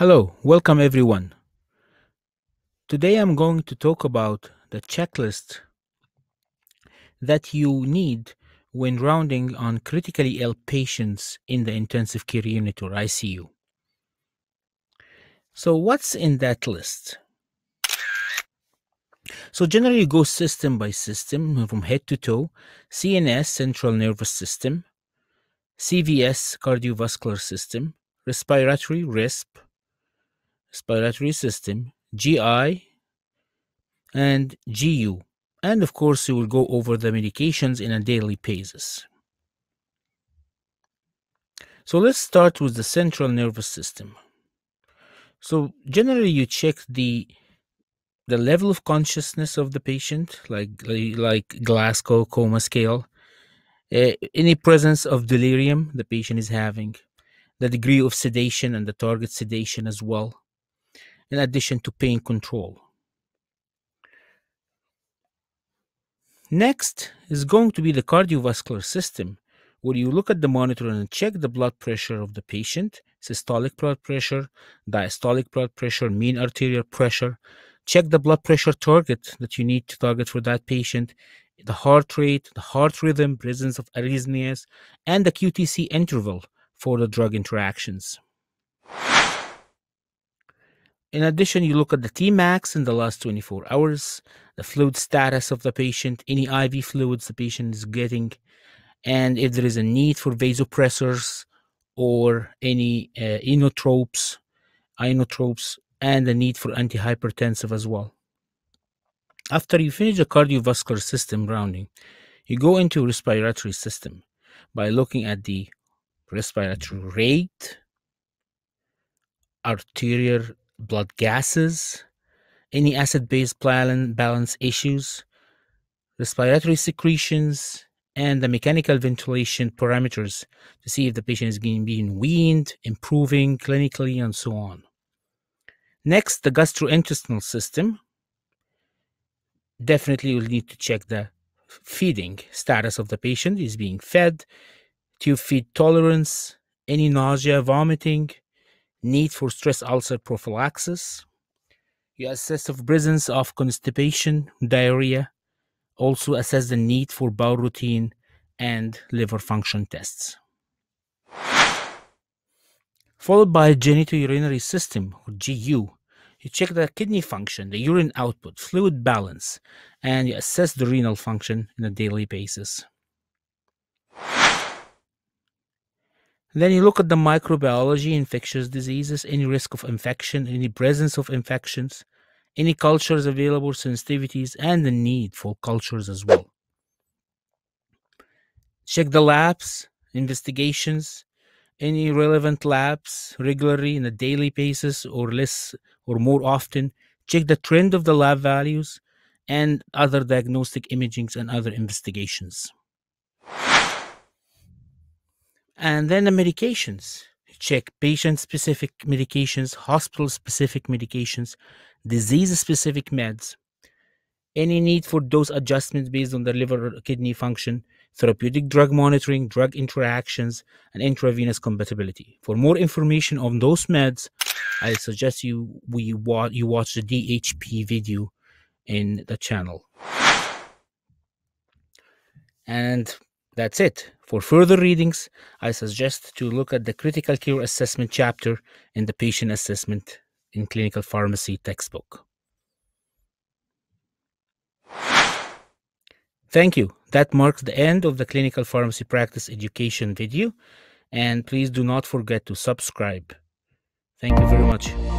Hello, welcome everyone. Today I'm going to talk about the checklist that you need when rounding on critically ill patients in the intensive care unit or ICU. So, what's in that list? So, generally, you go system by system from head to toe CNS, central nervous system, CVS, cardiovascular system, respiratory, RESP, respiratory system, GI, and GU. And of course, we will go over the medications in a daily basis. So let's start with the central nervous system. So generally, you check the the level of consciousness of the patient, like like Glasgow coma scale, uh, any presence of delirium the patient is having, the degree of sedation and the target sedation as well, in addition to pain control. Next is going to be the cardiovascular system, where you look at the monitor and check the blood pressure of the patient, systolic blood pressure, diastolic blood pressure, mean arterial pressure. Check the blood pressure target that you need to target for that patient, the heart rate, the heart rhythm, presence of arrhythmias, and the QTC interval for the drug interactions. In addition, you look at the Tmax in the last 24 hours, the fluid status of the patient, any IV fluids the patient is getting, and if there is a need for vasopressors or any uh, inotropes, inotropes, and the need for antihypertensive as well. After you finish the cardiovascular system rounding, you go into respiratory system by looking at the respiratory rate, arterial blood gases, any acid base balance issues, respiratory secretions, and the mechanical ventilation parameters to see if the patient is being weaned, improving clinically, and so on. Next, the gastrointestinal system. Definitely, you'll need to check the feeding status of the patient. Is being fed, tube feed tolerance, any nausea, vomiting, need for stress ulcer prophylaxis. You assess the presence of constipation, diarrhea. Also assess the need for bowel routine and liver function tests. Followed by genitourinary system or GU. You check the kidney function, the urine output, fluid balance, and you assess the renal function on a daily basis. Then you look at the microbiology, infectious diseases, any risk of infection, any presence of infections, any cultures available, sensitivities, and the need for cultures as well. Check the labs, investigations, any relevant labs regularly in a daily basis or less or more often. Check the trend of the lab values and other diagnostic imagings and other investigations. And then the medications. Check patient specific medications, hospital specific medications, disease specific meds, any need for dose adjustments based on the liver or kidney function, therapeutic drug monitoring, drug interactions, and intravenous compatibility. For more information on those meds, I suggest you we wa- you watch the DHP video in the channel. And that's it. For further readings, I suggest to look at the critical care assessment chapter in the patient assessment in clinical pharmacy textbook. Thank you. That marks the end of the clinical pharmacy practice education video. And please do not forget to subscribe. Thank you very much.